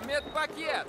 Мед пакет!